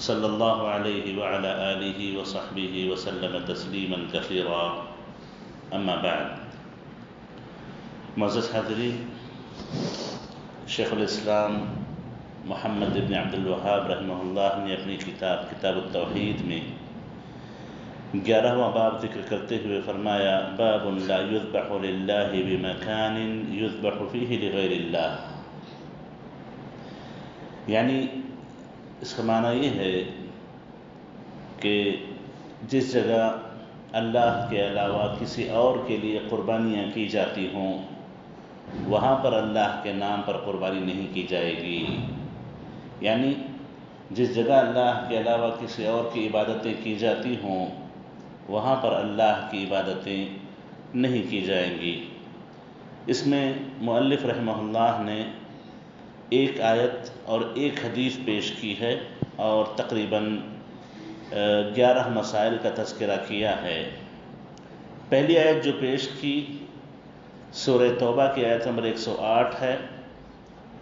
صلى الله عليه وعلى آله وصحبه وسلم تسليما كثيرا. أما بعد. معزز حضرين شيخ الإسلام محمد بن عبد الوهاب رحمه الله نے كتاب كتاب کتاب من میں گیارہواں باب ذکر کرتے ہوئے فرمایا باب لا يذبح لله بمكان يذبح فيه لغير الله. یعنی اس کا معنی یہ ہے کہ جس جگہ اللہ کے علاوہ کسی اور کے لیے قربانیاں کی جاتی ہوں، وہاں پر اللہ کے نام پر قربانی نہیں کی جائے گی۔ یعنی جس جگہ اللہ کے علاوہ کسی اور کی عبادتیں کی جاتی ہوں، وہاں پر اللہ کی عبادتیں نہیں کی جائیں گی۔ اس میں مؤلف رحمہ اللہ نے ایک آیت اور ایک حدیث پیش کی ہے اور تقریباً گیارہ مسائل کا تذکرہ کیا ہے پہلی آیت جو پیش کی سورہ توبہ کی آیت نمبر ایک سو آٹھ ہے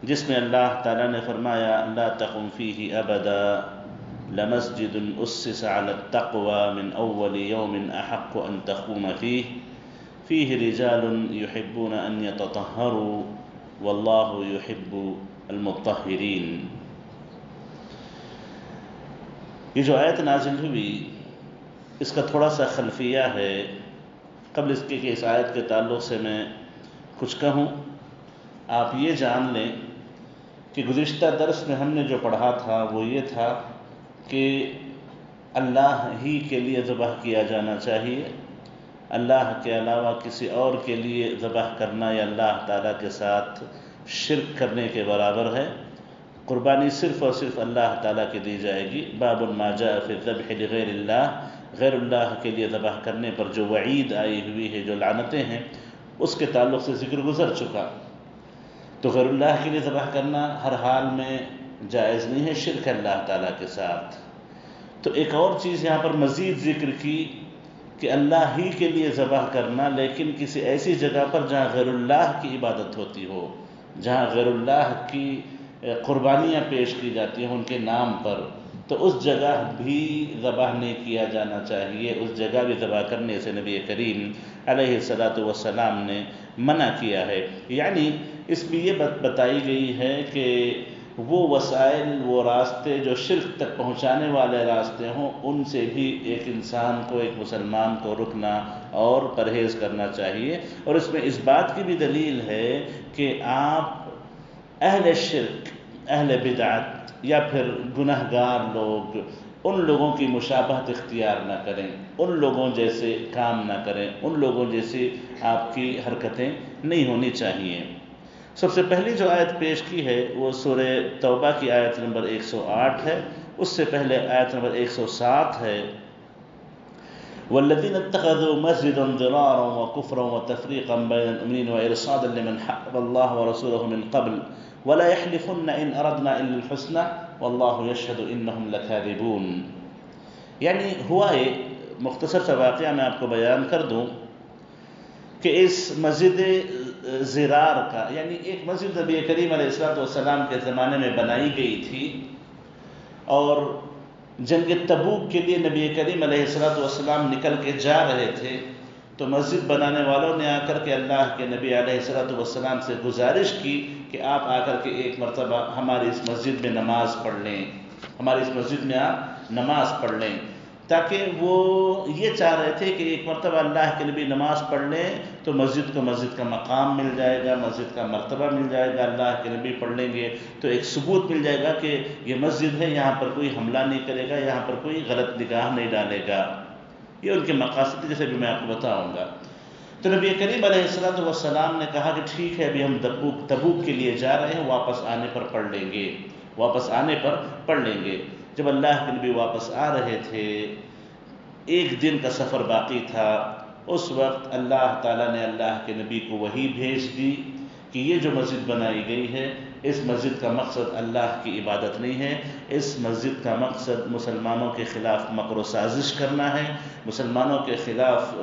جس میں اللہ تعالیٰ نے فرمایا اللہ تقم فیہ ابدا لمسجد اسس على التقوى من اول يوم احق ان تقوم فيه فيه رجال المطہرین یہ جو آیت نازل ہوئی، اس کا تھوڑا سا خلفیہ ہے۔ قبل اس کے کہ اس آیت کے تعلق سے میں کچھ کہوں۔ آپ یہ جان لیں کہ گزشتہ درس میں ہم نے جو پڑھا تھا، وہ یہ تھا کہ اللہ ہی کے لیے ذبح کیا جانا چاہیے۔ اللہ کے علاوہ کسی اور کے لیے ذبح کرنا یا اللہ تعالیٰ کے ساتھ شرک کرنے کے برابر ہے۔ قربانی صرف اور صرف اللہ تعالیٰ کے دی جائے گی۔ باب الماجا فی الذبح لغیر اللہ، غیر اللہ کے لیے ذبح کرنے پر جو وعید آئی ہوئی ہے، جو لعنتیں ہیں، اس کے تعلق سے ذکر گزر چکا۔ تو غیر اللہ کے لیے ذبح کرنا ہر حال میں جائز نہیں ہے، شرک اللہ تعالیٰ کے ساتھ۔ تو ایک اور چیز یہاں پر مزید ذکر کی کہ اللہ ہی کے لیے ذبح کرنا، لیکن کسی ایسی جگہ پر جہاں غیر اللہ کی عبادت ہوتی ہو۔ جہاں غیر اللہ کی قربانیاں پیش کی جاتی ہیں ان کے نام پر، تو اس جگہ بھی ذبح نہیں کیا جانا چاہیے، اس جگہ بھی ذبح کرنے سے نبی کریم علیہ صلاۃ والسلام نے منع کیا ہے۔ یعنی اس میں یہ بتائی گئی ہے کہ وہ وسائل، وہ راستے جو شرک تک پہنچانے والے راستے ہوں، ان سے بھی ایک انسان کو، ایک مسلمان کو رکنا اور پرہیز کرنا چاہیے۔ اور اس میں اس بات کی بھی دلیل ہے کہ آپ اہل شرک، اہل بدعت یا پھر گناہ گار لوگ، ان لوگوں کی مشابہت اختیار نہ کریں، ان لوگوں جیسے کام نہ کریں، ان لوگوں جیسی آپ کی حرکتیں نہیں ہونی چاہیے۔ سب سے پہلی جو آیت پیش کی ہے وہ سورہ توبہ کی آیت نمبر ایک سو آٹھ ہے۔ اس سے پہلے آیت نمبر ایک سو سات ہے۔ والذين اتخذوا مسجدا ضرارا وكفرا وتفريقا بين المؤمنين وارصادا لمن حب الله ورسوله من قبل ولا يحلفن ان اردنا الا الحسنى والله يشهد انهم لكاذبون۔ یعنی ہوا یہ مختصر سا واقعہ میں آپ کو بیان کر دوں۔ کہ اس مسجد زرار کا یعنی ایک مسجد نبی کریم علیہ السلاۃ والسلام کے زمانے میں بنائی گئی تھی اور جنگ تبوک کے لیے نبی کریم علیہ السلاۃ والسلام نکل کے جا رہے تھے، تو مسجد بنانے والوں نے آ کر کے اللہ کے نبی علیہ السلاۃ والسلام سے گزارش کی کہ آپ آ کر کے ایک مرتبہ ہماری اس مسجد میں نماز پڑھ لیں، ہماری اس مسجد میں آپ نماز پڑھ لیں۔ تاکہ وہ یہ چاہ رہے تھے کہ ایک مرتبہ اللہ کے نبی نماز پڑھ لیں تو مسجد کو مسجد کا مقام مل جائے گا، مسجد کا مرتبہ مل جائے گا، اللہ کے نبی پڑھ لیں گے تو ایک ثبوت مل جائے گا کہ یہ مسجد ہے، یہاں پر کوئی حملہ نہیں کرے گا، یہاں پر کوئی غلط نگاہ نہیں ڈالے گا۔ یہ ان کے مقاصد جیسے بھی میں آپ کو بتاؤں گا۔ تو نبی کریم علیہ السلام والسلام نے کہا کہ ٹھیک ہے، ابھی ہم تبوک تبوک کے لیے جا رہے ہیں، واپس آنے پر پڑھ لیں گے، واپس آنے پر پڑھ لیں گے۔ جب اللہ کے نبی واپس آ رہے تھے، ایک دن کا سفر باقی تھا، اس وقت اللہ تعالیٰ نے اللہ کے نبی کو وہی بھیج دی کہ یہ جو مسجد بنائی گئی ہے، اس مسجد کا مقصد اللہ کی عبادت نہیں ہے، اس مسجد کا مقصد مسلمانوں کے خلاف مکر و سازش کرنا ہے، مسلمانوں کے خلاف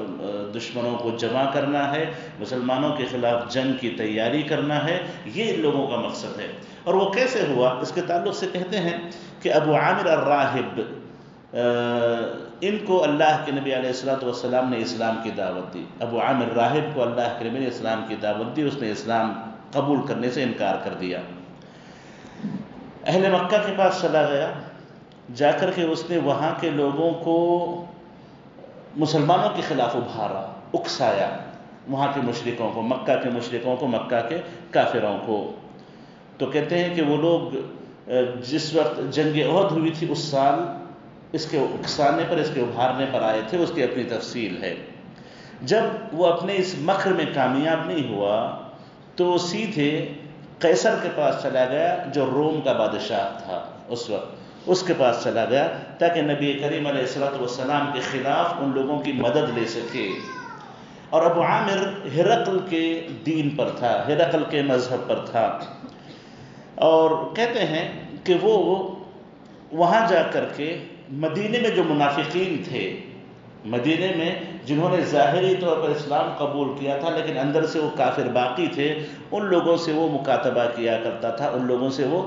دشمنوں کو جمع کرنا ہے، مسلمانوں کے خلاف جنگ کی تیاری کرنا ہے، یہ ان لوگوں کا مقصد ہے۔ اور وہ کیسے ہوا؟ اس کے تعلق سے کہتے ہیں کہ ابو عامر الراہب ان کو اللہ کے نبی علیہ السلاۃ والسلام نے اسلام کی دعوت دی۔ ابو عامر راہب کو اللہ کے نبی نے اسلام کی دعوت دی، اس نے اسلام قبول کرنے سے انکار کر دیا۔ اہل مکہ کے پاس چلا گیا۔ جا کر کے اس نے وہاں کے لوگوں کو مسلمانوں کے خلاف ابھارا، اکسایا۔ وہاں کے مشرقوں کو، مکہ کے مشرقوں کو، مکہ کے کافروں کو۔ تو کہتے ہیں کہ وہ لوگ جس وقت جنگ عہد ہوئی تھی، اس سال اس کے اکسانے پر، اس کے ابھارنے پر آئے تھے، اس کی اپنی تفصیل ہے۔ جب وہ اپنے اس مکر میں کامیاب نہیں ہوا، تو سیدھے قیصر کے پاس چلا گیا، جو روم کا بادشاہ تھا اس وقت۔ اس کے پاس چلا گیا، تاکہ نبی کریم علیہ السلط والسلام کے خلاف ان لوگوں کی مدد لے سکے۔ اور ابو عامر ہرقل کے دین پر تھا، ہرقل کے مذہب پر تھا۔ اور کہتے ہیں کہ وہ وہاں جا کر کے مدینے میں جو منافقین تھے، مدینے میں جنہوں نے ظاہری طور پر اسلام قبول کیا تھا، لیکن اندر سے وہ کافر باقی تھے، ان لوگوں سے وہ مکاتبہ کیا کرتا تھا، ان لوگوں سے وہ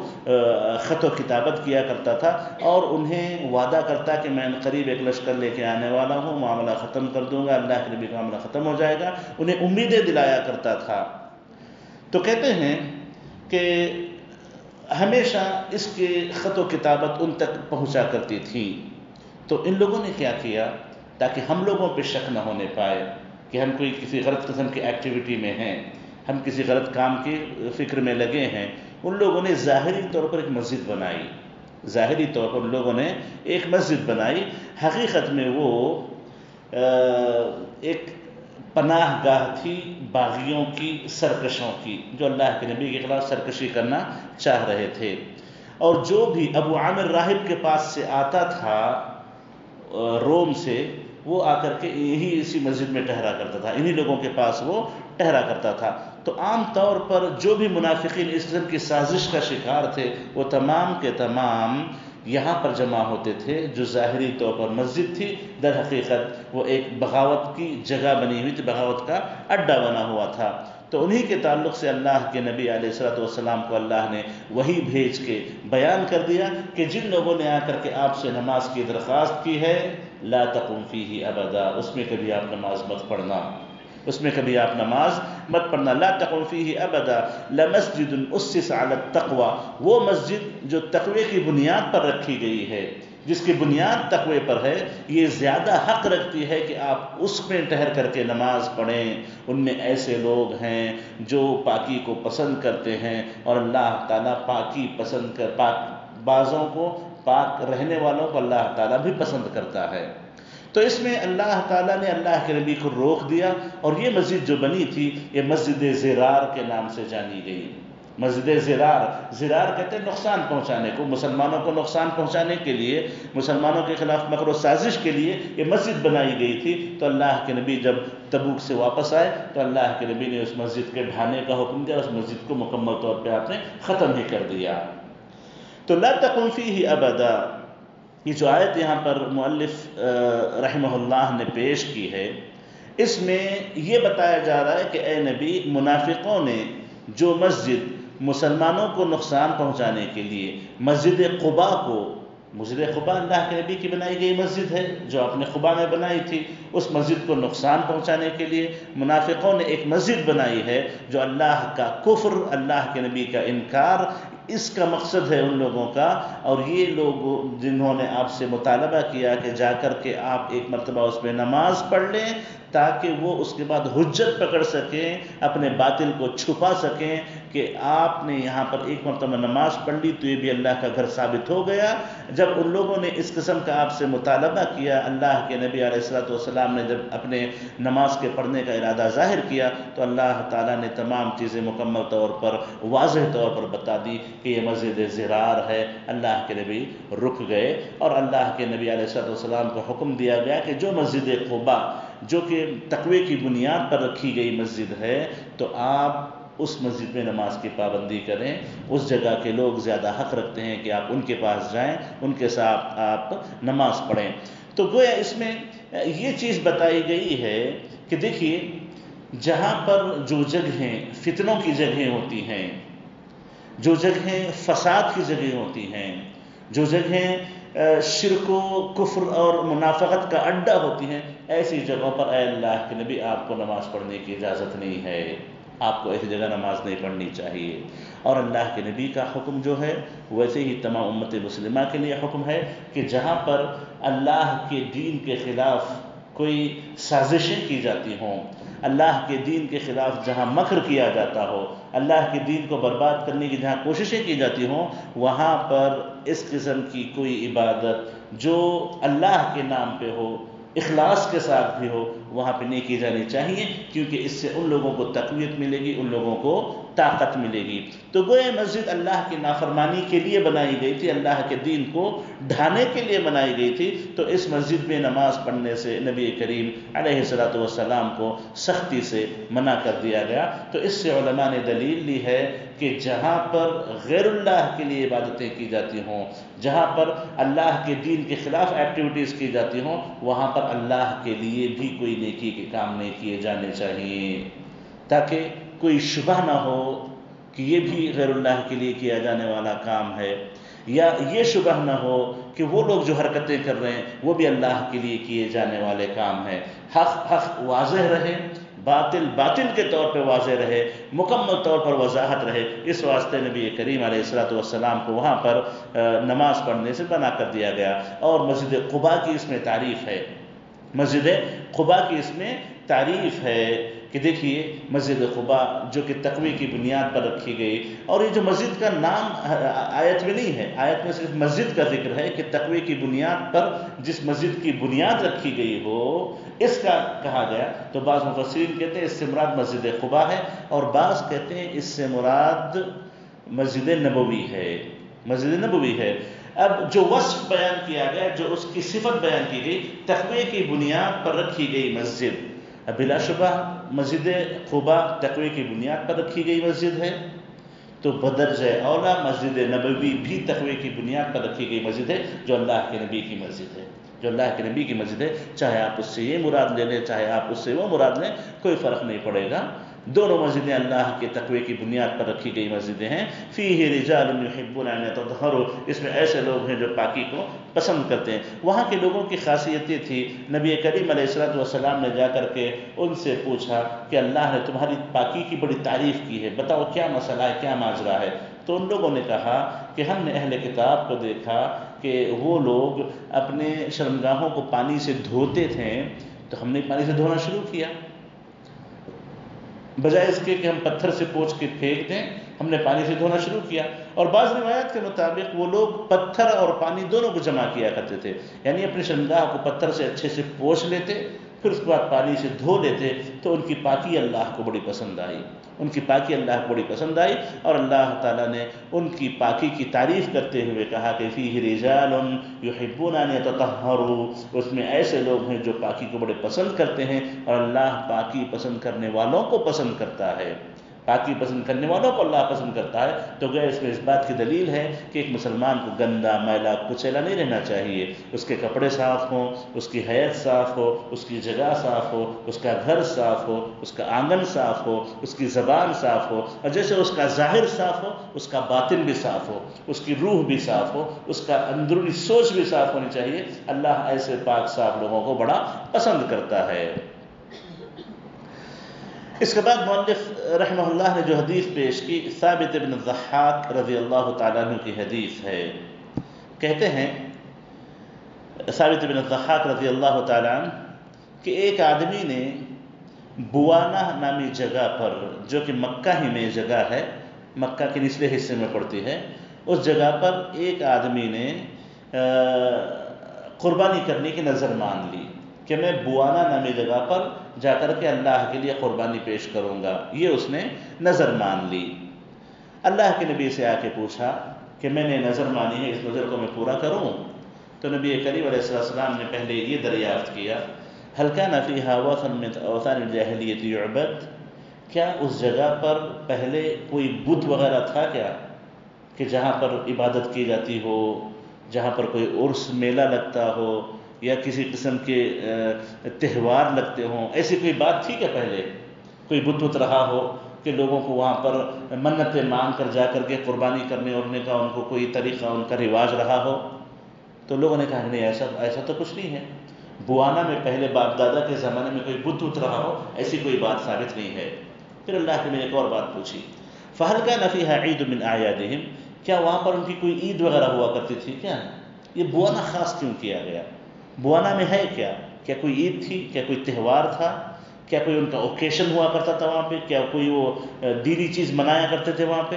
خط و کتابت کیا کرتا تھا، اور انہیں وعدہ کرتا کہ میں قریب ایک لشکر لے کے آنے والا ہوں، معاملہ ختم کر دوں گا، اللہ کے نبی کا معاملہ ختم ہو جائے گا، انہیں امیدیں دلایا کرتا تھا۔ تو کہتے ہیں کہ ہمیشہ اس کے خط و کتابت ان تک پہنچا کرتی تھی۔ تو ان لوگوں نے کیا کیا تاکہ ہم لوگوں پہ شک نہ ہونے پائے کہ ہم کوئی کسی غلط قسم کی ایکٹیویٹی میں ہیں، ہم کسی غلط کام کی فکر میں لگے ہیں۔ ان لوگوں نے ظاہری طور پر ایک مسجد بنائی۔ ظاہری طور پر ان لوگوں نے ایک مسجد بنائی۔ حقیقت میں وہ ایک پناہ گاہ تھی باغیوں کی، سرکشوں کی، جو اللہ کے نبی کے خلاف سرکشی کرنا چاہ رہے تھے۔ اور جو بھی ابو عامر راہب کے پاس سے آتا تھا روم سے، وہ آ کر کے یہی اسی مسجد میں ٹہرا کرتا تھا۔ انہی لوگوں کے پاس وہ ٹہرا کرتا تھا۔ تو عام طور پر جو بھی منافقین اس قسم کی سازش کا شکار تھے، وہ تمام کے تمام یہاں پر جمع ہوتے تھے، جو ظاہری طور پر مسجد تھی، در حقیقت وہ ایک بغاوت کی جگہ بنی ہوئی تھی، بغاوت کا اڈا بنا ہوا تھا۔ تو انہی کے تعلق سے اللہ کے نبی علیہ السلۃ والسلام کو اللہ نے وہی بھیج کے بیان کر دیا کہ جن لوگوں نے آ کر کے آپ سے نماز کی درخواست کی ہے، لا تقم فیہ ابدا، اس میں کبھی آپ نماز مت پڑھنا۔ اس میں کبھی آپ نماز مت پڑھنا۔ لا تقم فیہ ابدا، لمسجد اسس علی التقوی، وہ مسجد جو تقوی کی بنیاد پر رکھی گئی ہے۔ جس کی بنیاد تقوی پر ہے، یہ زیادہ حق رکھتی ہے کہ آپ اس میں ٹہر کر کے نماز پڑھیں۔ ان میں ایسے لوگ ہیں جو پاکی کو پسند کرتے ہیں اور اللہ تعالیٰ پاکی پسند کر، پاک بازوں کو پاک رہنے والوں کو اللہ تعالیٰ بھی پسند کرتا ہے۔ تو اس میں اللہ تعالیٰ نے اللہ کے نبی کو روک دیا اور یہ مسجد جو بنی تھی، یہ مسجد زیرار کے نام سے جانی گئی۔ مسجد زرار زرار کہتے ہیں نقصان پہنچانے کو، مسلمانوں کو نقصان پہنچانے کے لیے، مسلمانوں کے خلاف مکر و سازش کے لیے یہ مسجد بنائی گئی تھی۔ تو اللہ کے نبی جب تبوک سے واپس آئے، تو اللہ کے نبی نے اس مسجد کے ڈھانے کا حکم دیا، اس مسجد کو مکمل طور پہ آپ نے ختم ہی کر دیا۔ تو لا تقم ہی ابدا۔ یہ جو آیت یہاں پر مؤلف رحمہ اللہ نے پیش کی ہے، اس میں یہ بتایا جا رہا ہے کہ اے نبی، منافقوں نے جو مسجد مسلمانوں کو نقصان پہنچانے کے لیے مسجد قبا کو، مسجد قبا اللہ کے نبی کی بنائی گئی مسجد ہے، جو اپنے قبا میں بنائی تھی، اس مسجد کو نقصان پہنچانے کے لیے منافقوں نے ایک مسجد بنائی ہے، جو اللہ کا کفر، اللہ کے نبی کا انکار اس کا مقصد ہے ان لوگوں کا اور یہ لوگ جنہوں نے آپ سے مطالبہ کیا کہ جا کر کے آپ ایک مرتبہ اس میں نماز پڑھ لیں تاکہ وہ اس کے بعد حجت پکڑ سکیں، اپنے باطل کو چھپا سکیں کہ آپ نے یہاں پر ایک مرتبہ نماز پڑھ لی تو یہ بھی اللہ کا گھر ثابت ہو گیا۔ جب ان لوگوں نے اس قسم کا آپ سے مطالبہ کیا، اللہ کے نبی علیہ السلاۃ والسلام نے جب اپنے نماز کے پڑھنے کا ارادہ ظاہر کیا تو اللہ تعالیٰ نے تمام چیزیں مکمل طور پر، واضح طور پر بتا دی کہ یہ مسجد زرار ہے۔ اللہ کے نبی رک گئے اور اللہ کے نبی علیہ السلاۃ والسلام کو حکم دیا گیا کہ جو مسجد قبا، جو کہ تقوی کی بنیاد پر رکھی گئی مسجد ہے، تو آپ اس مسجد میں نماز کی پابندی کریں۔ اس جگہ کے لوگ زیادہ حق رکھتے ہیں کہ آپ ان کے پاس جائیں، ان کے ساتھ آپ نماز پڑھیں۔ تو گویا اس میں یہ چیز بتائی گئی ہے کہ دیکھیے، جہاں پر جو جگہیں فتنوں کی جگہیں ہوتی ہیں، جو جگہیں فساد کی جگہیں ہوتی ہیں، جو جگہیں شرک و کفر اور منافقت کا اڈا ہوتی ہیں، ایسی جگہوں پر اے اللہ کے نبی آپ کو نماز پڑھنے کی اجازت نہیں ہے۔ آپ کو ایسی جگہ نماز نہیں پڑھنی چاہیے۔ اور اللہ کے نبی کا حکم جو ہے، ویسے ہی تمام امت مسلمہ کے لیے حکم ہے کہ جہاں پر اللہ کے دین کے خلاف کوئی سازشیں کی جاتی ہوں، اللہ کے دین کے خلاف جہاں مکر کیا جاتا ہو، اللہ کے دین کو برباد کرنے کی جہاں کوششیں کی جاتی ہوں، وہاں پر اس قسم کی کوئی عبادت جو اللہ کے نام پہ ہو اخلاص کے ساتھ بھی ہو، وہاں پہ نہیں کی جانی چاہیے، کیونکہ اس سے ان لوگوں کو تقویت ملے گی، ان لوگوں کو طاقت ملے گی۔ تو گوئے مسجد اللہ کی نافرمانی کے لیے بنائی گئی تھی، اللہ کے دین کو ڈھانے کے لیے بنائی گئی تھی۔ تو اس مسجد میں نماز پڑھنے سے نبی کریم علیہ صلاۃ والسلام کو سختی سے منع کر دیا گیا۔ تو اس سے علماء نے دلیل لی ہے کہ جہاں پر غیر اللہ کے لیے عبادتیں کی جاتی ہوں، جہاں پر اللہ کے دین کے خلاف ایکٹیویٹیز کی جاتی ہوں، وہاں پر اللہ کے لیے بھی کوئی نیکی کے کام نہیں کیے جانے چاہیے۔ تاکہ کوئی شبہ نہ ہو کہ یہ بھی غیر اللہ کے لیے کیا جانے والا کام ہے، یا یہ شبہ نہ ہو کہ وہ لوگ جو حرکتیں کر رہے ہیں، وہ بھی اللہ کے لیے کیے جانے والے کام ہیں۔ حق حق واضح رہے باطل باطل کے طور پہ واضح رہے، مکمل طور پر وضاحت رہے، اس واسطے نبی کریم علیہ السلاۃ والسلام کو وہاں پر نماز پڑھنے سے بنا کر دیا گیا۔ اور مسجد قبا کی اس میں تعریف ہے۔ مسجد قبا کی اس میں تعریف ہے کہ دیکھیے، مسجد قبا جو کہ تقوی کی بنیاد پر رکھی گئی، اور یہ جو مسجد کا نام آیت میں نہیں ہے۔ آیت میں صرف مسجد کا ذکر ہے کہ تقوی کی بنیاد پر جس مسجد کی بنیاد رکھی گئی ہو اس کا کہا گیا تو بعض مفسرین کہتے ہیں اس سے مراد مسجد قبا ہے اور بعض کہتے ہیں اس سے مراد مسجد نبوی ہے، مسجد نبوی ہے۔ اب جو وصف بیان کیا گیا، جو اس کی صفت بیان کی گئی، تقوی کی بنیاد پر رکھی گئی مسجد۔ بلا شبہ مسجد خوبہ تقوی کی بنیاد پر رکھی گئی مسجد ہے۔ تو بدرج اولا مسجد نبوی بھی تقوی کی بنیاد پر رکھی گئی مسجد ہے، جو اللہ کے نبی کی مسجد ہے۔ جو اللہ کے نبی کی مسجد ہے، چاہے آپ اس سے یہ مراد لے لیں، چاہے آپ اس سے وہ مراد لیں، کوئی فرق نہیں پڑے گا۔ دونوں مسجدیں اللہ کے تقوی کی بنیاد پر رکھی گئی مسجدیں ہیں۔ فی ہی رجال يحبون ان يتطهروا اس میں ایسے لوگ ہیں جو پاکی کو پسند کرتے ہیں۔ وہاں کے لوگوں کی خاصیت یہ تھی۔ نبی کریم علیہ السلط والسلام نے جا کر کے ان سے پوچھا کہ اللہ نے تمہاری پاکی کی بڑی تعریف کی ہے۔ بتاؤ کیا مسئلہ ہے، کیا ماجرا ہے؟ تو ان لوگوں نے کہا کہ ہم نے اہل کتاب کو دیکھا کہ وہ لوگ اپنے شرمگاہوں کو پانی سے دھوتے تھے، تو ہم نے پانی سے دھونا شروع کیا۔ بجائے اس کے کہ ہم پتھر سے پوچھ کے پھینک دیں، ہم نے پانی سے دھونا شروع کیا۔ اور بعض روایت کے مطابق وہ لوگ پتھر اور پانی دونوں کو جمع کیا کرتے تھے یعنی اپنے شرمگاہ کو پتھر سے اچھے سے پوچھ لیتے پھر اس کے بعد پانی سے دھو لیتے تو ان کی پاکی اللہ کو بڑی پسند آئی۔ ان کی پاکی اللہ کو بڑی پسند آئی اور اللہ تعالیٰ نے ان کی پاکی کی تعریف کرتے ہوئے کہا کہ فی رجال یحبون ان یتطہروا اس میں ایسے لوگ ہیں جو پاکی کو بڑے پسند کرتے ہیں اور اللہ پاکی پسند کرنے والوں کو پسند کرتا ہے۔ پاکی پسند کرنے والوں کو اللہ پسند کرتا ہے، تو گئے اس میں اس بات کی دلیل ہے کہ ایک مسلمان کو گندا، میلا، کچیلا نہیں رہنا چاہیے۔ اس کے کپڑے صاف ہوں، اس کی حیت صاف ہو، اس کی جگہ صاف ہو، اس کا گھر صاف ہو، اس کا آنگن صاف ہو، اس کی زبان صاف ہو۔ اور جیسے اس کا ظاہر صاف ہو، اس کا باطن بھی صاف ہو، اس کی روح بھی صاف ہو، اس کا اندرونی سوچ بھی صاف ہونی چاہیے۔ اللہ ایسے پاک صاف لوگوں کو بڑا پسند کرتا ہے۔ اس کے بعد مؤلف رحمہ اللہ نے جو حدیث پیش کی، ثابت بن الضحاک رضی اللہ تعالیٰ عنہ کی حدیث ہے۔ کہتے ہیں، ثابت بن الضحاک رضی اللہ تعالیٰ عنہ، کہ ایک آدمی نے بوانا نامی جگہ پر، جو کہ مکہ ہی میں جگہ ہے، مکہ کے نچلے حصے میں پڑتی ہے، اس جگہ پر ایک آدمی نے قربانی کرنے کی نظر مان لی۔ کہ میں بوانا نامی جگہ پر جا کر کے اللہ کے لیے قربانی پیش کروں گا۔ یہ اس نے نظر مان لی۔ اللہ کے نبی سے آ کے پوچھا کہ میں نے نظر مانی ہے، اس نظر کو میں پورا کروں؟ تو نبی کریم علیہ السلام نے پہلے یہ دریافت کیا ہلکا نفی اوثان الجاہلیت یعبد کیا اس جگہ پر پہلے کوئی بدھ وغیرہ تھا کیا؟ کہ جہاں پر عبادت کی جاتی ہو، جہاں پر کوئی عرس میلہ لگتا ہو یا کسی قسم کے تہوار لگتے ہوں، ایسی کوئی بات تھی کیا پہلے؟ کوئی بت بت رہا ہو کہ لوگوں کو وہاں پر منتیں مانگ کر جا کر کے قربانی کرنے اڑنے کا ان کو کوئی طریقہ، ان کا رواج رہا ہو؟ تو لوگوں نے کہا، نہیں، ایسا ایسا تو کچھ نہیں ہے۔ بوانا میں پہلے باپ دادا کے زمانے میں کوئی بت بت رہا ہو، ایسی کوئی بات ثابت نہیں ہے۔ پھر اللہ کے میں ایک اور بات پوچھی فہل کا نفی ہے عید من آیا کیا وہاں پر ان کی کوئی عید وغیرہ ہوا کرتی تھی کیا؟ یہ بوانا خاص کیوں کیا گیا؟ بوانا میں ہے کیا؟ کیا کوئی عید تھی؟ کیا کوئی تہوار تھا؟ کیا کوئی ان کا اوکیشن ہوا کرتا تھا وہاں پہ؟ کیا کوئی وہ دینی چیز منایا کرتے تھے وہاں پہ؟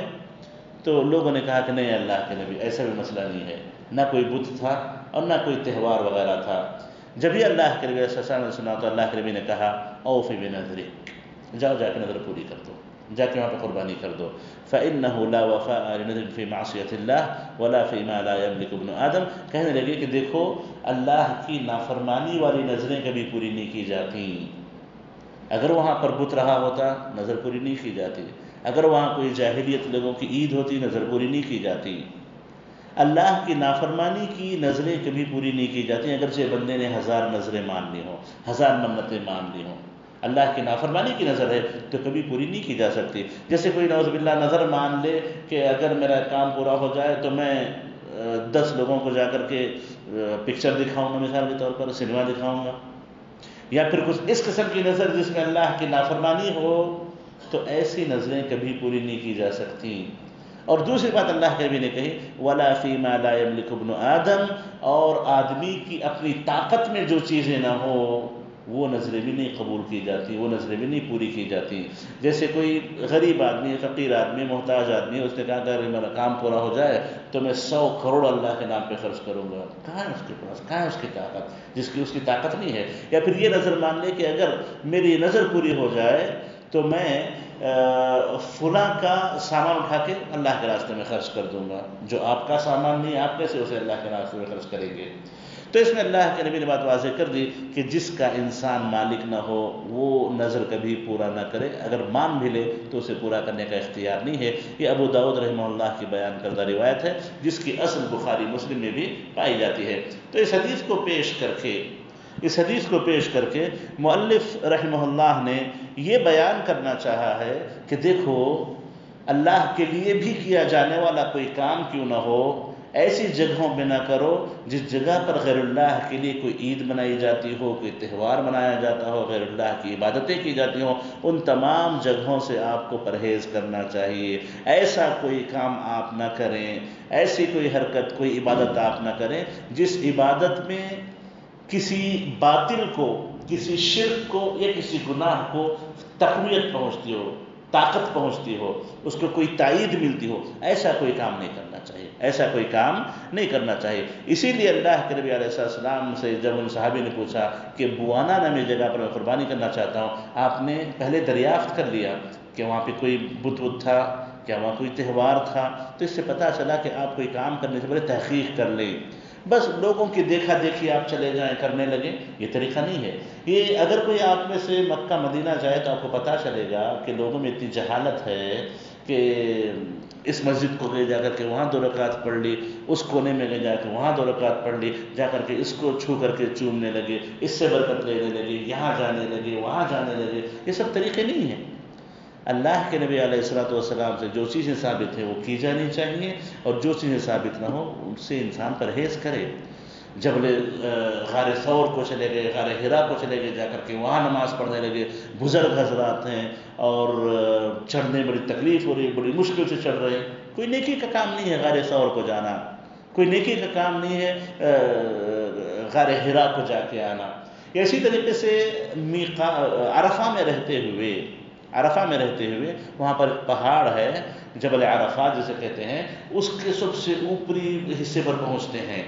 تو لوگوں نے کہا کہ نہیں، اللہ کے نبی، ایسا بھی مسئلہ نہیں ہے۔ نہ کوئی بت تھا اور نہ کوئی تہوار وغیرہ تھا۔ جب ہی اللہ کے نبی نے سنا تو اللہ کے نبی نے کہا او فی نظری جاؤ جا کے نظر پوری کر دو۔ جا کے وہاں پہ قربانی کر دو۔ فَإِنَّهُ لَا وَفَاءَ لِنَذْرٍ فِي مَعْصِيَةِ اللَّهِ وَلَا فِي مَا لَا يَمْلِكُ ابْنُ آدم۔ کہنے لگے کہ دیکھو، اللہ کی نافرمانی والی نظریں کبھی پوری نہیں کی جاتی۔ اگر وہاں پر بت رہا ہوتا، نظر پوری نہیں کی جاتی۔ اگر وہاں کوئی جاہلیت لوگوں کی عید ہوتی، نظر پوری نہیں کی جاتی۔ اللہ کی نافرمانی کی نظریں کبھی پوری نہیں کی جاتی، اگرچہ بندے نے ہزار نظریں مان لی ہوں، ہزار منتیں مان لی ہوں۔ اللہ کی نافرمانی کی نظر ہے تو کبھی پوری نہیں کی جا سکتی۔ جیسے کوئی نوز باللہ نظر مان لے کہ اگر میرا کام پورا ہو جائے تو میں دس لوگوں کو جا کر کے پکچر دکھاؤں گا، مثال کے طور پر سنیما دکھاؤں گا۔ یا پھر کچھ اس قسم کی نظر جس میں اللہ کی نافرمانی ہو تو ایسی نظریں کبھی پوری نہیں کی جا سکتی۔ اور دوسری بات اللہ کے بھی نے کہی، ولا فیما لا يملك ابن آدم اور آدمی کی اپنی طاقت میں جو چیزیں نہ ہو وہ نظریں بھی نہیں قبول کی جاتی، وہ نظریں بھی نہیں پوری کی جاتی۔ جیسے کوئی غریب آدمی، فقیر آدمی، محتاج آدمی، اس نے کہا کہ اگر میرا کام پورا ہو جائے تو میں سو کروڑ اللہ کے نام پہ خرچ کروں گا۔ کہاں ہے اس کے پاس؟ کہاں ہے اس کی طاقت؟ جس کی اس کی طاقت نہیں ہے۔ یا پھر یہ نظر مان لے کہ اگر میری نظر پوری ہو جائے تو میں فلاں کا سامان اٹھا کے اللہ کے راستے میں خرچ کر دوں گا۔ جو آپ کا سامان نہیں، آپ کیسے اسے اللہ کے راستے میں خرچ کریں گے؟ تو اس میں اللہ کے نبی نے بات واضح کر دی کہ جس کا انسان مالک نہ ہو، وہ نظر کبھی پورا نہ کرے۔ اگر مان بھی لے تو اسے پورا کرنے کا اختیار نہیں ہے۔ یہ ابو داود رحمہ اللہ کی بیان کردہ روایت ہے، جس کی اصل بخاری مسلم میں بھی پائی جاتی ہے۔ تو اس حدیث کو پیش کر کے، اس حدیث کو پیش کر کے مؤلف رحمہ اللہ نے یہ بیان کرنا چاہا ہے کہ دیکھو، اللہ کے لیے بھی کیا جانے والا کوئی کام کیوں نہ ہو ایسی جگہوں میں نہ کرو جس جگہ پر غیر اللہ کے لیے کوئی عید منائی جاتی ہو، کوئی تہوار منایا جاتا ہو غیر اللہ کی عبادتیں کی جاتی ہوں، ان تمام جگہوں سے آپ کو پرہیز کرنا چاہیے۔ ایسا کوئی کام آپ نہ کریں، ایسی کوئی حرکت، کوئی عبادت آپ نہ کریں جس عبادت میں کسی باطل کو، کسی شرک کو یا کسی گناہ کو تقویت پہنچتی ہو۔ طاقت پہنچتی ہو، اس کو کوئی تائید ملتی ہو، ایسا کوئی کام نہیں کرنا چاہیے، ایسا کوئی کام نہیں کرنا چاہیے۔ اسی لیے اللہ کے نبی علیہ السلام سے جب ان صحابی نے پوچھا کہ بوانا نامی جگہ پر میں قربانی کرنا چاہتا ہوں، آپ نے پہلے دریافت کر لیا کہ وہاں پہ کوئی بت بت تھا، کیا وہاں کوئی تہوار تھا؟ تو اس سے پتہ چلا کہ آپ کوئی کام کرنے سے پہلے تحقیق کر لیں۔ بس لوگوں کی دیکھا دیکھی آپ چلے جائیں، کرنے لگے یہ طریقہ نہیں ہے۔ یہ اگر کوئی آپ میں سے مکہ، مدینہ جائے تو آپ کو پتہ چلے گا کہ لوگوں میں اتنی جہالت ہے کہ اس مسجد کو گئے جا کر کے وہاں دو رکعت پڑھ لی، اس کونے میں گئے جا کے وہاں دو رکعت پڑھ لی، جا کر کے اس کو چھو کر کے چومنے لگے، اس سے برکت لینے لگے، یہاں جانے لگے، وہاں جانے لگے۔ یہ سب طریقے نہیں ہیں۔ اللہ کے نبی علیہ السلاۃ والسلام سے جو چیزیں ثابت ہیں وہ کی جانی چاہیے اور جو چیزیں ثابت نہ ہوں، ان سے انسان پرہیز کرے۔ جب غار ثور کو چلے گئے، غار ہرا کو چلے گئے، جا کر کے وہاں نماز پڑھنے لگے۔ بزرگ حضرات ہیں اور چڑھنے بڑی تکلیف ہو رہی بڑی مشکل سے چڑھ رہے ہیں۔ کوئی نیکی کا کام نہیں ہے غار ثور کو جانا۔ کوئی نیکی کا کام نہیں ہے غار ہرا کو جا کے آنا۔ اسی طریقے سے عرفہ میں رہتے ہوئے عرفہ میں رہتے ہوئے، وہاں پر پہاڑ ہے، جبل عرفات جسے کہتے ہیں، اس کے سب سے اوپری حصے پر پہنچتے ہیں۔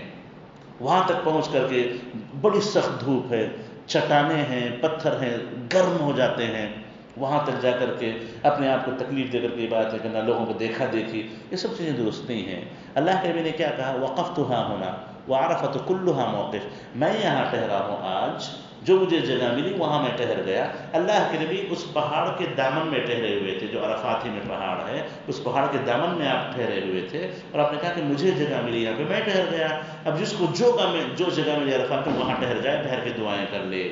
وہاں تک پہنچ کر کے بڑی سخت دھوپ ہے، چٹانیں ہیں، پتھر ہیں، گرم ہو جاتے ہیں۔ وہاں تک جا کر کے اپنے آپ کو تکلیف دے کر کے باتیں کرنا لوگوں کو دیکھا، دیکھی، یہ سب چیزیں درست نہیں ہیں۔ اللہ کے نے کیا کہا؟ وقف تو ہاں ہونا وہ عرفت کلوہا موقف۔ میں یہاں ٹھہرا ہوں آج جو مجھے جگہ ملی وہاں میں ٹھہر گیا۔ اللہ کے نبی اس پہاڑ کے دامن میں ٹھہرے ہوئے تھے، جو عرفاتی میں پہاڑ ہے، اس پہاڑ کے دامن میں آپ ٹھہرے ہوئے تھے۔ اور آپ نے کہا کہ مجھے جگہ ملی، یہاں پہ میں ٹھہر گیا۔ اب جس کو جو میں جو جگہ ملی عرفات میں وہاں ٹھہر جائے، ٹھہر کے دعائیں کر لے۔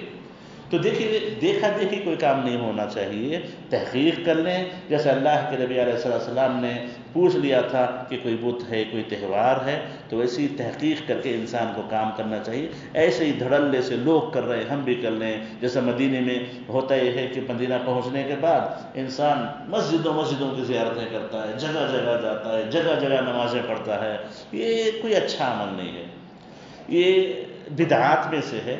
تو دیکھیے، دیکھا دیکھی کوئی کام نہیں ہونا چاہیے۔ تحقیق کر لیں۔ جیسے اللہ کے نبی علیہ السلام نے پوچھ لیا تھا کہ کوئی بت ہے، کوئی تہوار ہے، تو ویسی تحقیق کر کے انسان کو کام کرنا چاہیے۔ ایسے ہی دھڑلے سے لوگ کر رہے ہیں، ہم بھی کر لیں۔ جیسے مدینے میں ہوتا یہ ہے کہ مدینہ پہنچنے کے بعد انسان مسجدوں مسجدوں کی زیارتیں کرتا ہے، جگہ جگہ جاتا ہے، جگہ جگہ نمازیں پڑھتا ہے۔ یہ کوئی اچھا عمل نہیں ہے۔ یہ بدعات میں سے ہے۔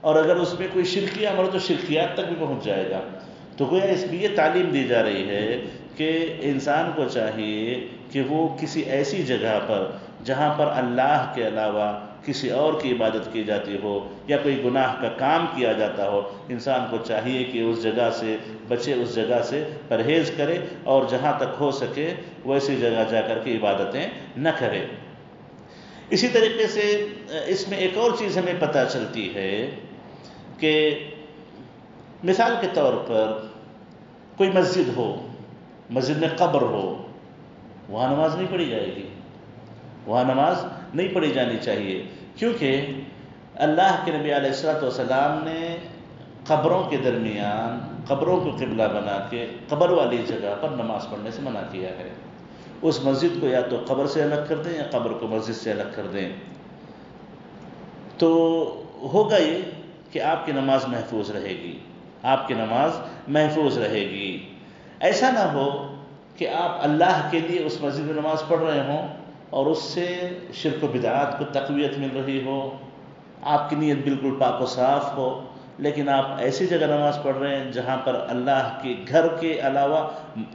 اور اگر اس میں کوئی شرکی عمل تو شرکیات تک بھی پہنچ جائے گا۔ تو گویا اس لیے تعلیم دی جا رہی ہے کہ انسان کو چاہیے کہ وہ کسی ایسی جگہ پر جہاں پر اللہ کے علاوہ کسی اور کی عبادت کی جاتی ہو یا کوئی گناہ کا کام کیا جاتا ہو، انسان کو چاہیے کہ اس جگہ سے بچے اس جگہ سے پرہیز کرے اور جہاں تک ہو سکے ویسی جگہ جا کر کے عبادتیں نہ کرے۔ اسی طریقے سے، اس میں ایک اور چیز ہمیں پتہ چلتی ہے کہ مثال کے طور پر کوئی مسجد ہو۔ مسجد میں قبر ہو، وہاں نماز نہیں پڑھی جائے گی۔ وہاں نماز نہیں پڑھی جانی چاہیے۔ کیونکہ اللہ کے نبی علیہ السلط والسلام نے قبروں کے درمیان قبروں کو قبلہ بنا کے قبر والی جگہ پر نماز پڑھنے سے منع کیا ہے۔ اس مسجد کو یا تو قبر سے الگ کر دیں یا قبر کو مسجد سے الگ کر دیں۔ تو ہوگا یہ کہ آپ کی نماز محفوظ رہے گی۔ آپ کی نماز محفوظ رہے گی۔ ایسا نہ ہو کہ آپ اللہ کے لیے اس مسجد میں نماز پڑھ رہے ہوں اور اس سے شرک و بدعات کو تقویت مل رہی ہو، آپ کی نیت بالکل پاک و صاف ہو، لیکن آپ ایسی جگہ نماز پڑھ رہے ہیں جہاں پر اللہ کے گھر کے علاوہ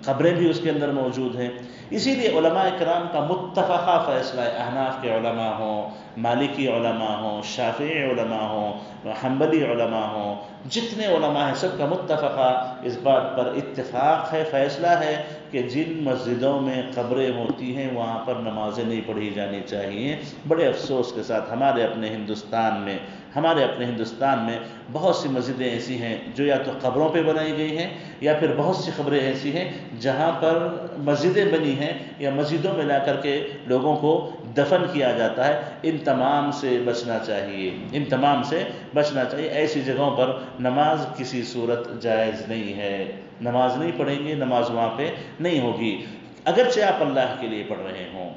قبریں بھی اس کے اندر موجود ہیں۔ اسی لیے علماء کرام کا متفقہ فیصلہ احناف کے علماء ہوں مالکی علماء ہوں، شافعی علماء ہوں، حنبلی علماء ہوں، جتنے علماء ہیں، سب کا متفقہ اس بات پر اتفاق ہے، فیصلہ ہے کہ جن مسجدوں میں قبریں ہوتی ہیں، وہاں پر نمازیں نہیں پڑھی جانی چاہیے۔ بڑے افسوس کے ساتھ ہمارے اپنے ہندوستان میں، ہمارے اپنے ہندوستان میں بہت سی مسجدیں ایسی ہیں جو یا تو قبروں پہ بنائی گئی ہیں یا پھر بہت سی خبریں ایسی ہیں جہاں پر مسجدیں بنی ہیں یا مسجدوں میں لا کر کے لوگوں کو دفن کیا جاتا ہے۔ ان تمام سے بچنا چاہیے۔ ان تمام سے بچنا چاہیے۔ ایسی جگہوں پر نماز کسی صورت جائز نہیں ہے۔ نماز نہیں پڑھیں گے، نماز وہاں پہ نہیں ہوگی۔ اگرچہ آپ اللہ کے لیے پڑھ رہے ہوں۔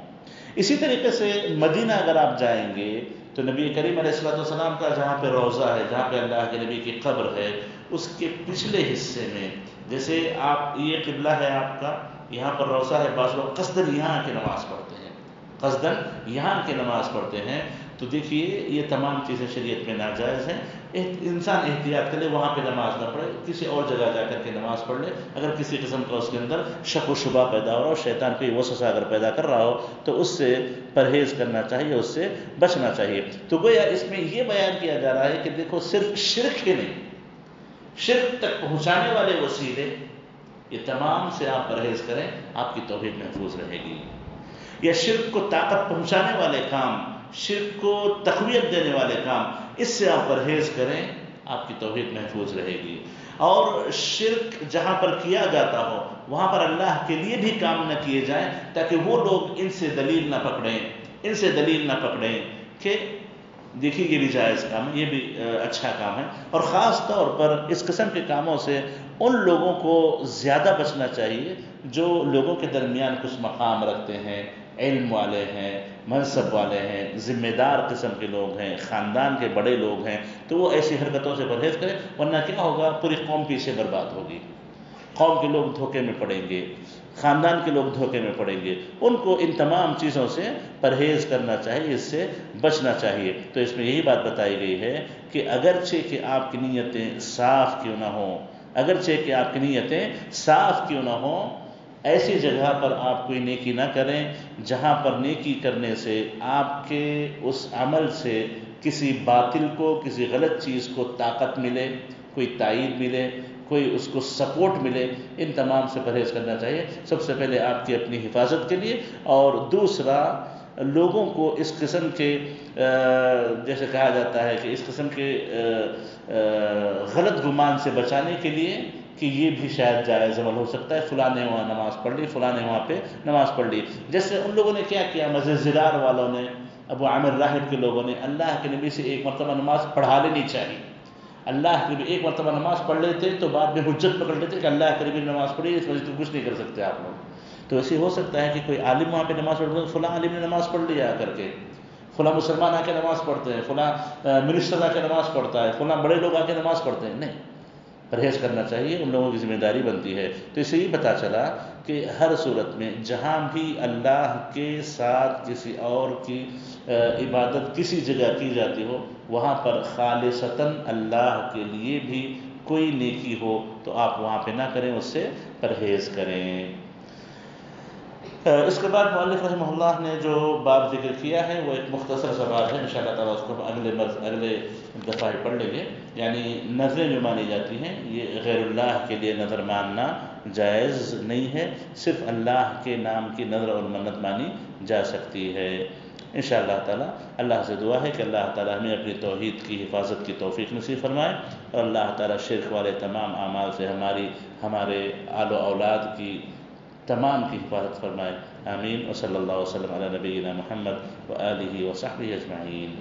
اسی طریقے سے مدینہ اگر آپ جائیں گے تو نبی کریم علیہ السلۃ والسلام کا جہاں پہ روزہ ہے، جہاں پہ اللہ کے نبی کی قبر ہے، اس کے پچھلے حصے میں جیسے آپ، یہ قبلہ ہے آپ کا، یہاں پر روزہ ہے، بعض لوگ قصدن یہاں کے نماز پڑھتے ہیں۔ قصدن یہاں کے نماز پڑھتے ہیں، تو دیکھیے، یہ تمام چیزیں شریعت میں ناجائز ہیں۔ انسان احتیاط کرے، وہاں پہ نماز نہ پڑھے، کسی اور جگہ جا کر کے نماز پڑھ لے۔ اگر کسی قسم کا اس کے اندر شک و شبہ پیدا ہو رہا ہو، شیطان کوئی وسوسہ اگر پیدا کر رہا ہو، تو اس سے پرہیز کرنا چاہیے، اس سے بچنا چاہیے۔ تو گویا اس میں یہ بیان کیا جا رہا ہے کہ دیکھو، صرف شرک ہی نہیں، شرک تک پہنچانے والے وسیلے، یہ تمام سے آپ پرہیز کریں، آپ کی توحید محفوظ رہے گی۔ یا شرک کو طاقت پہنچانے والے کام، شرک کو تقویت دینے والے کام، اس سے آپ پرہیز کریں، آپ کی توحید محفوظ رہے گی۔ اور شرک جہاں پر کیا جاتا ہو، وہاں پر اللہ کے لیے بھی کام نہ کیے جائیں تاکہ وہ لوگ ان سے دلیل نہ پکڑیں، ان سے دلیل نہ پکڑیں کہ دیکھیے یہ بھی جائز کام ہے، یہ بھی اچھا کام ہے۔ اور خاص طور پر اس قسم کے کاموں سے ان لوگوں کو زیادہ بچنا چاہیے جو لوگوں کے درمیان کچھ مقام رکھتے ہیں علم والے ہیں، منصب والے ہیں، ذمہ دار قسم کے لوگ ہیں، خاندان کے بڑے لوگ ہیں، تو وہ ایسی حرکتوں سے پرہیز کریں، ورنہ کیا ہوگا؟ پوری قوم پیچھے برباد ہوگی۔ قوم کے لوگ دھوکے میں پڑیں گے، خاندان کے لوگ دھوکے میں پڑیں گے۔ ان کو ان تمام چیزوں سے پرہیز کرنا چاہیے، اس سے بچنا چاہیے۔ تو اس میں یہی بات بتائی گئی ہے کہ اگرچہ کہ آپ کی نیتیں صاف کیوں نہ ہوں، اگرچہ کہ آپ کی نیتیں صاف کیوں نہ ہوں ایسی جگہ پر آپ کوئی نیکی نہ کریں، جہاں پر نیکی کرنے سے آپ کے اس عمل سے کسی باطل کو، کسی غلط چیز کو طاقت ملے، کوئی تائید ملے، کوئی اس کو سپورٹ ملے، ان تمام سے پرہیز کرنا چاہیے۔ سب سے پہلے آپ کی اپنی حفاظت کے لیے اور دوسرا، لوگوں کو اس قسم کے جیسے کہا جاتا ہے کہ اس قسم کے غلط گمان سے بچانے کے لیے کہ یہ بھی شاید جائز عمل ہو سکتا ہے، فلاں نے وہاں نماز پڑھ لی، فلاں نے وہاں پہ نماز پڑھ لی۔ جیسے ان لوگوں نے کیا کیا، مزید زرار والوں نے، ابو عامر راہب کے لوگوں نے، اللہ کے نبی سے ایک مرتبہ نماز پڑھا لینی چاہیے۔ اللہ کے نبی ایک مرتبہ نماز پڑھ لیتے تو بعد میں حجت پکڑ لیتے کہ اللہ کے نبی نماز پڑھی، اس وجہ سے کچھ نہیں کر سکتے آپ لوگ۔ تو ایسے ہو سکتا ہے کہ کوئی عالم وہاں پہ نماز پڑھ فلاں عالم نے نماز پڑھ لیا کر کے۔ فلاں مسلمان آ کے نماز پڑھتے ہیں، فلاں منسٹر آ کے نماز پڑھتا ہے، فلاں بڑے لوگ آ کے نماز پڑھتے ہیں۔ نہیں۔ پرہیز کرنا چاہیے، ان لوگوں کی ذمہ داری بنتی ہے۔ تو اسے یہ پتا چلا کہ ہر صورت میں جہاں بھی اللہ کے ساتھ کسی اور کی عبادت کسی جگہ کی جاتی ہو، وہاں پر خالصتاً اللہ کے لیے بھی کوئی نیکی ہو تو آپ وہاں پہ نہ کریں، اس سے پرہیز کریں۔ اس کے بعد مؤلف رحمہ اللہ نے جو باب ذکر کیا ہے، وہ ایک مختصر سا باب ہے ان شاء اللہ تعالیٰ اس کو اگلے مرض، اگلے دفعہ پڑھ لیں گے۔ یعنی نظریں جو مانی جاتی ہیں، یہ غیر اللہ کے لیے نظر ماننا جائز نہیں ہے، صرف اللہ کے نام کی نظر اور منت مانی جا سکتی ہے۔ ان شاء اللہ تعالیٰ اللہ سے دعا ہے کہ اللہ تعالیٰ ہمیں اپنی توحید کی حفاظت کی توفیق نصیب فرمائے اور اللہ تعالیٰ شرک والے تمام اعمال سے ہماری، ہمارے آل و اولاد کی تمام کی حفاظت فرمائے. آمین و صلی اللہ وسلم علیہ نبینا محمد و علیہ و صحبی اجمعین